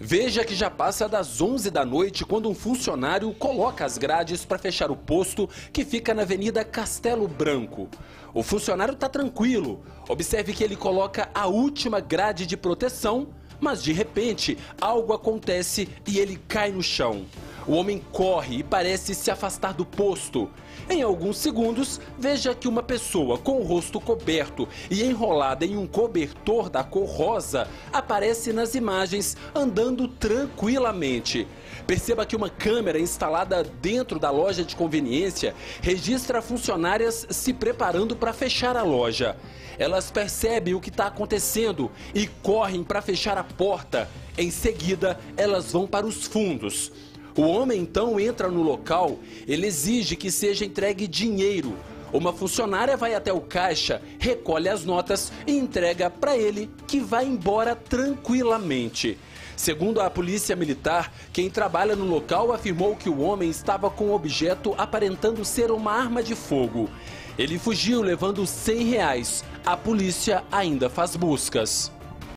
Veja que já passa das 11 da noite quando um funcionário coloca as grades para fechar o posto que fica na Avenida Castelo Branco. O funcionário está tranquilo. Observe que ele coloca a última grade de proteção, mas de repente algo acontece e ele cai no chão. O homem corre e parece se afastar do posto. Em alguns segundos, veja que uma pessoa com o rosto coberto e enrolada em um cobertor da cor rosa aparece nas imagens andando tranquilamente. Perceba que uma câmera instalada dentro da loja de conveniência registra funcionárias se preparando para fechar a loja. Elas percebem o que está acontecendo e correm para fechar a porta. Em seguida, elas vão para os fundos. O homem então entra no local, ele exige que seja entregue dinheiro. Uma funcionária vai até o caixa, recolhe as notas e entrega para ele, que vai embora tranquilamente. Segundo a polícia militar, quem trabalha no local afirmou que o homem estava com o objeto aparentando ser uma arma de fogo. Ele fugiu levando 100 reais. A polícia ainda faz buscas.